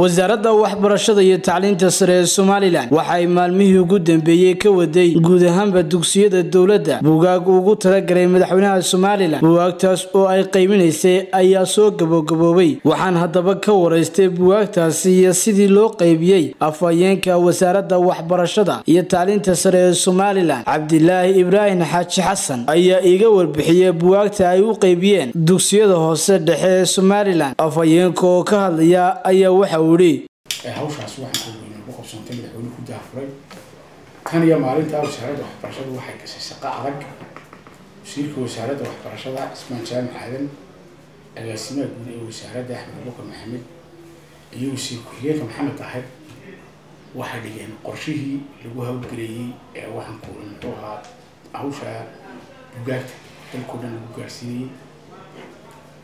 wasaaradda waxbarashada iyo tacliinta sare ee somalilan waxay maalmihii ugu dambeeyey ka waday guud ahaanba dugsiyada dowladda. Buugaag ugu talagalay madaxweynaha somalilan buugaagtaas oo ay qaybinaysay ayaa soo gabagaboobay waxaan haddaba ka waraystay buugaagtaasi iyo sidii loo qaybiyey afhayeenka wasaaradda waxbarashada iyo tacliinta sare ee somalilan. Cabdilaahi ibraahim xaaji xasan ayaa iiga warbixiyey buugaagta ay u qaybiyeen dugsiyada hoose dhexe ee somalilan. Afhayeenka oo ka hadlaya ayaa waxa hawshaas waxaan ku weynay ugu qabsoontay madaxweyne ku daafuray tan iyo maalintaa wasaaradda waxbarashadu waxay gashay shaqo adag. Wasiirka wasaaradda waxbarashada cismaan jaamac aadan agaasimaha guud ee wasaaradda axmed bukar maxamed iyo wasiir ku-xigeenka maxamed ahad waxay dhigeen qorshihii lagu hawlgelayey ee waxaan ku muxuu ahaa hawsha bugaagta. Dalkao dhan lagu gaarsiinayey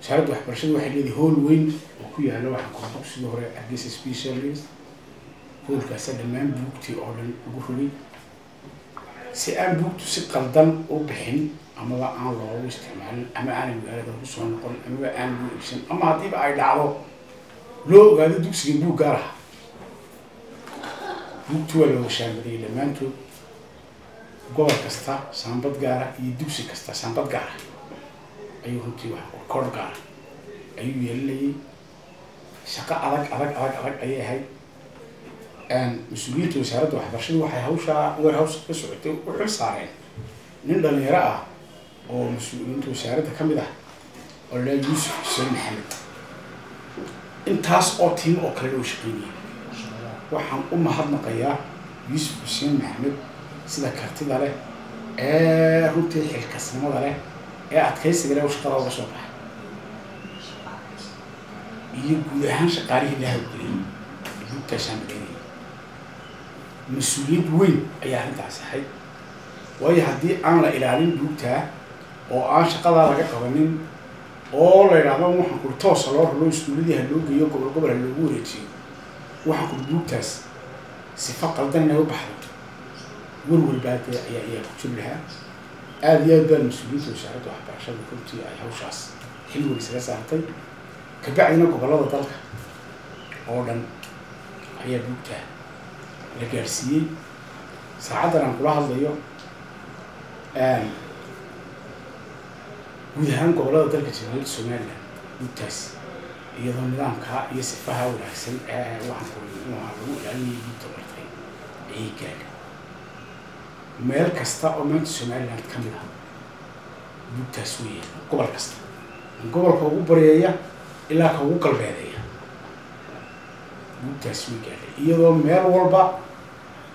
wasaaradda waxbarashadu waxay leedahay hool weyn oo ku yaalla waxaa kor dugsiga hore hargeysa specialist hoolkaasa dhammaan buugtii oo dhan lagu rogay. Si aan buugtu si qaldan u bixin amaba aan loogu isticmaalin ama aanay magaalada ugu soo noqon amaba aan loo egsan ama haddiiba ay dhacdo loo ogaado dugsiga buug gaar aha buugtu waa looga shaambadayay dhammaantood. Gobol kasta saambad gaara iyo dugsi kasta saambad gaara ayuu runtii wax gaara ayuu yeelinayay shaqo adag adag adag adag ayay ahayd. Mas'uuliyiinta wasaaradda waxbarashadu waxay hawshaa warehouse ka socotay u xil saareen. Nin dhalinyaro ah oo mas'uuliyiinta wasaaradda ka mid ah oo la yuusuf xuseen maxamed. Intaas oo tiim oo kale loo shaqeynayay. Waxaan u mahadnaqayaa yuusuf xuseen maxamed sida kartida leh ee runtii xilkasnimada leh ee adkaysiga oo shaqada uga soo baxay iyo guud ahaan shaqaalihii la hawgeliyey buugtaasaan mageynayay mas'uuliyad weyn ayaa arrintaas ahayd waayo haddii aan la ilaalin buugtaa oo aan shaqadaa laga qabanin oo la yidhaahdo waxaan kuri toosa loo ralo iskuuladii ha loo geeyo gobol gobol ha loogu wareejiyo waxaan kuri buugtaas sifa qaldan inay u baxdo warwalbaade ayaa ayaa ku jiri lahaa aada iyo aad baan mas'uuliyiinta wasaaradda waxbarashada runtii ay hawshaas xil weyn isaga saartay kabacdina gobollada dalka oo dhan ayaa buugtaa la gaarsiiyey saacaddan aan kula hadlayo guud ahaan gobollada dalka jamhuuriyadda somalilan buugtaas iyadoo nidaamkaa iyo sifaha wanaagsan waxaan kuaa lagu ilaalinayay buugta martay ayay gaadha meel kasta oo maanta somaliland ka mid ah. Buugtaas weya gobol kasta. Gobolka ugu bareeya ilaa ka ugu galbeedeeya. Buugtaas way gaadhay iyadoo meel walba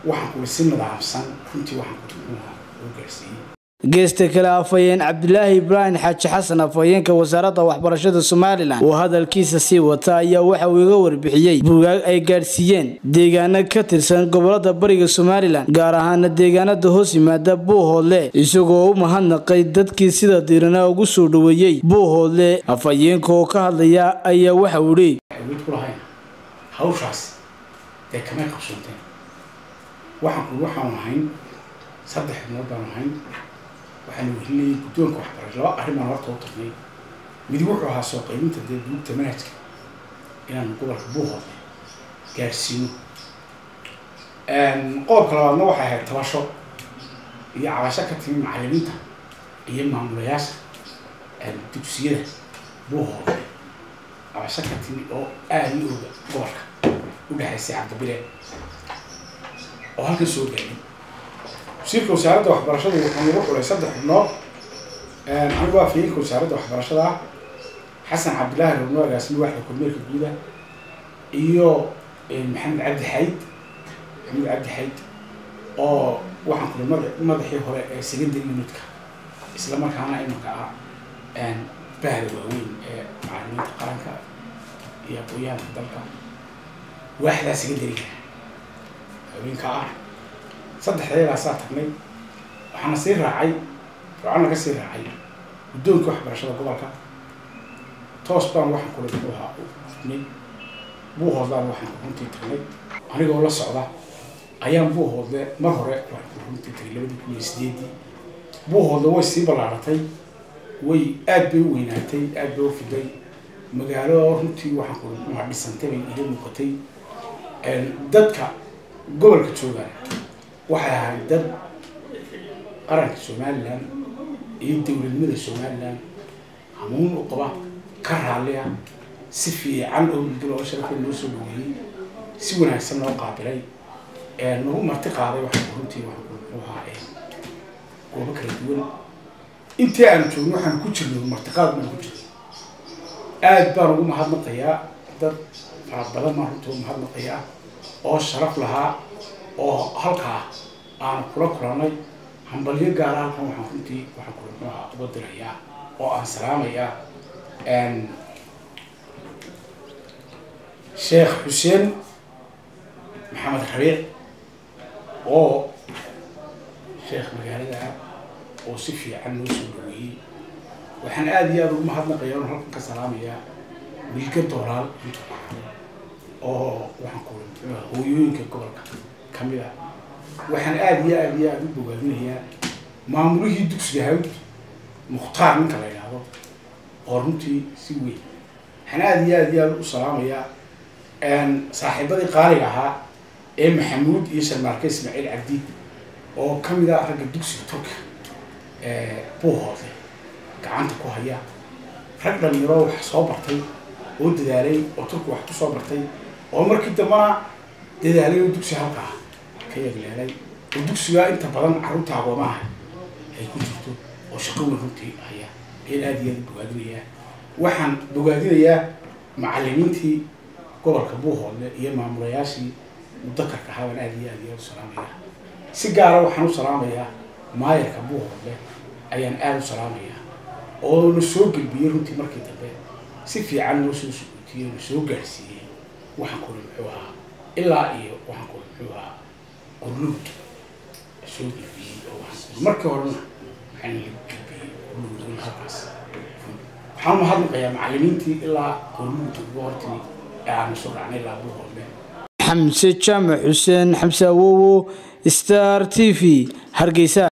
waxaan kuli si nidaamsan runtii waxaan kutuuha loo gaarsiiyey geesta kale afhayeen cabdilaahi ibraahim xaaji xasan afhayeenka wasaaradda waxbarashada somalilan. Oo hadalkiisa sii wata ayaa waxa uu iga warbixiyey. Buugaag ay gaadhsiiyeen deegaano ka tirsan gobollada bariga somalilan gaar ahaana deegaanada hoos yimaada buuhoodle isagoo u mahadnaqay dadkii sida diirana ugu soo dhaweeyey buuhoodle afhayeenka oo ka hadlaya ayaa waxa uu ihi awood ku lahayn hawshaas dee kamay qabsoonteen waxaan kuli waxaanu ahayn saddex xubnood baanu ahayn waxaana wehelinayay guddoonka waxbarasho laba arrin baan horta u tagnay mid wuxuu ahaa soo qaybinta dee buugta manhajka inaanu gobolka buuhoodle gaadhsiino qodobka labaadna waxay ahayd tabasho iyo cabasho ka timi macallimiinta iyo maamulayaasha dugsiyada buuhoodle cabasho ka timi oo aada i ooga gobolka u dhexaysay cabdibile oo halkan soo gaadhay wasiirka wasaaradda waxbarashadu wuxuu nagu xulay saddex xubnood anigu afhayeenka wasaaradda waxbarashada. Ah xasan cabdillaahi rabno agaasimi waaxda kormeerka guuda iyo maxamed cabdi xayd. Maxamed cabdi xayd oo waxaan kuli mada madaxii hore ee secondary unitka isla markaana imanka ah bahda waaweyn ee macalimiinta qaranka iyo aqooyahanka dalka. Waaxdaa secondariga haweenka ah saddexdeedaasaa tagnay. Waxaana sii raacay fircona ka sii raacay guddoonka waxbarashada gobolka. Toos baan waxaan kula muxuu ahaa ufnay buuhoodlaan waxaan runtii tagnay. Anigoo la socda ayaan buuhoodle mar hore waxaan runtii tagay labadii kun iyo sideedii buuhoodle way sii ballaaratay way aad bay u weynaatay aad bay u fiday magaalo runtii waxaan ku muxuuha dhisantay bay iga muuqatay. Dadka gobolka joogaan waxay ahayd dad qaranka somalilan iyo dowladnimada somalilan. Hamuun u qaba ka raalliya si fiican oo muddo loo sharafay noo soo dhaweeyey si wanaagsan loo qaabilay. Nagu marti qaaday waxaa runtii goobo kala duwan. Intii aanu joogno waxaan ku jirno martiqaad baan ku jirno aad baan ugu mahadnaqayaa dad fara badan baan runtii ugu mahadnaqayaa oo sharaf lahaa oo halkaa aanu kula kulannay hambalyo gaara halkan waxaan runtii waxaan kula muxuu ahaa uga dirayaa oo aan salaamayaa sheekh xuseen maxamed rabiic oo sheekh magaalada oo si fiican noo soo dhaweeyey waxaan aada iyo aada ugu mahadnaqayaa oon halkan ka salaamayaa wilka dooraal oo waxaan ku hooyooyinka gobolka ka mid ah waxaan aada iyo aada iyo aada u bogaadinayaa maamulihii dugsiga hawd mukhtaar ninka la yidhaahdo oo runtii si weyn. Waxaan aada iyo aada iyo aada u salaamayaa saaxiibadii qaaliga ahaa ee maxamuud iyo sharmaarke ismaaciil cabdi oo ka mid ah ragga dugsiga turka buuhoode gacanta ku haya. Rag dhalinyaro wax soo bartay oo dadaalay oo turka wax ku soo bartay oo markii dambana dadaalay oo dugsi halkaa ka yagleelay oo dugsigaa inta badan carruurta agoomaha ay ku jirto oo shaqo weyn runtii haya ayaan aada iyo aada bogaadinayaa waxaan bogaadinayaa macalimiintii gobolka buuhoodle iyo maamulayaashii mudakarka ahaa baan aada iyo aada iyo aada u salaamayaa si gaara waxaan u salaamayaa maayarka buuhoodle ayaan aada u salaamayaa oo na soo gelbiyey runtii markii dambe si fiican noo soo sugootiyey na soo gaarsiiyey waxaan kuli muxuu ahaa ilaa iyo waxaan kuli muxuu ahaa qurluud soo gelbiyey oo waxaan markii horena waxaan la gelbiyey qurluud halkaas. Waxaan umahadnaqayaa macalimiintii ilaa qurluud ugu hortimi ee aanu soo dhacnay ilaa buuhoodle xamse jaamac xuseen xamse awowo star t v. Hargeysa